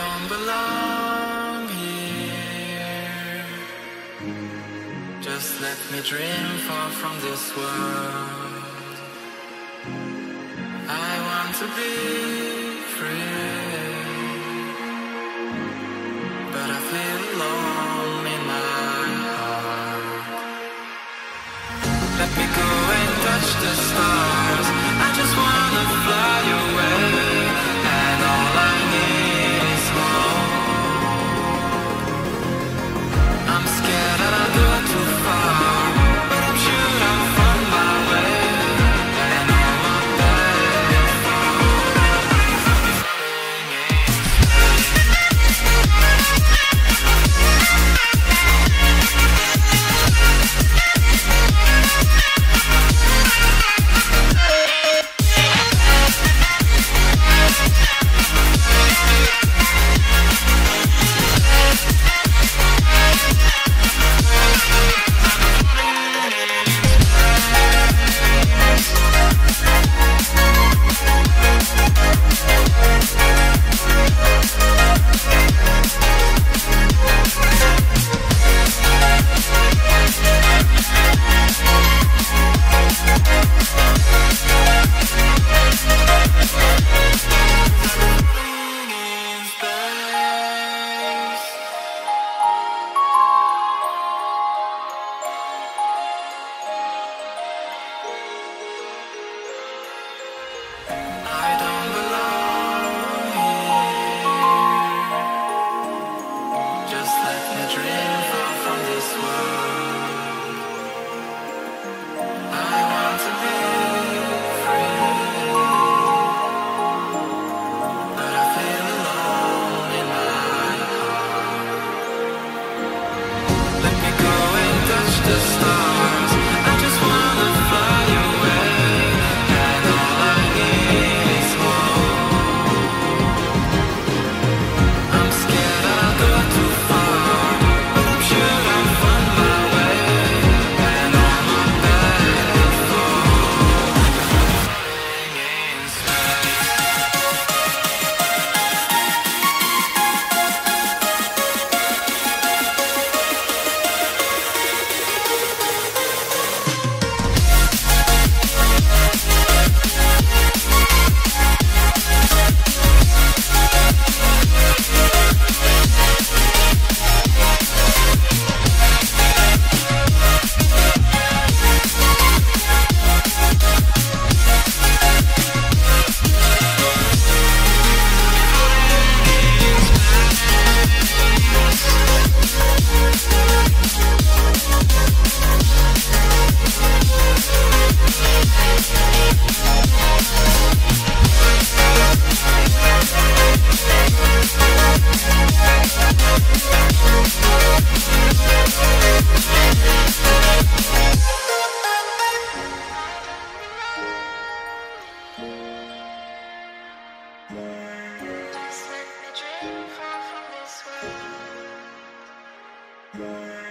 don't belong here. Just let me dream far from this world. I want to be free, but I feel alone in my heart. Let me go and touch the stars. Yeah.